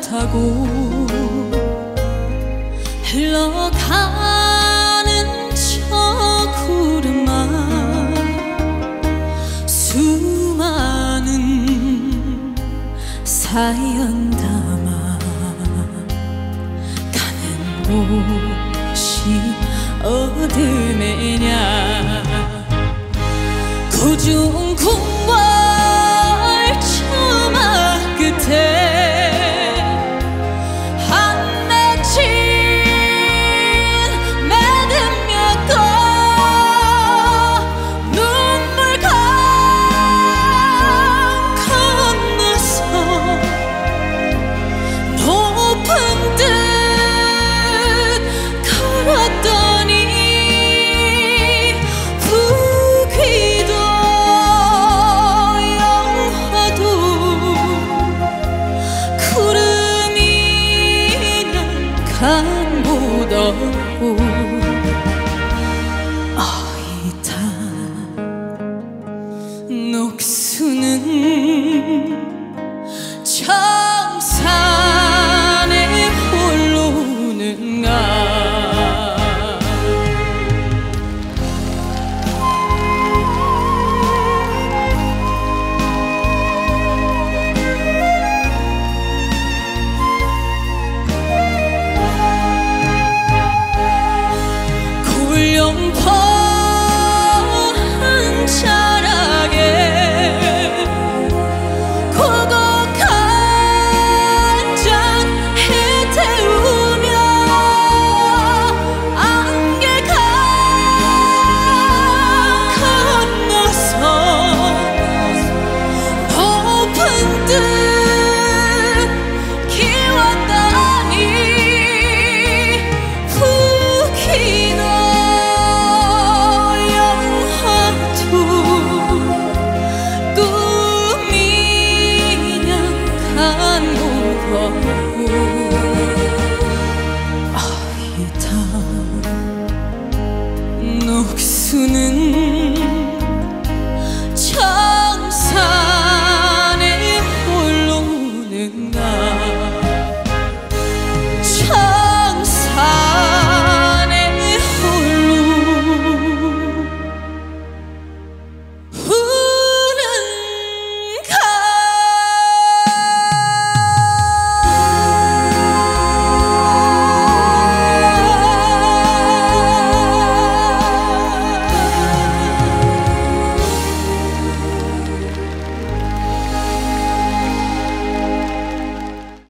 타고 흘러가는 저 구름아 수많은 사연 담아 가는 곳이 어디매냐? 고중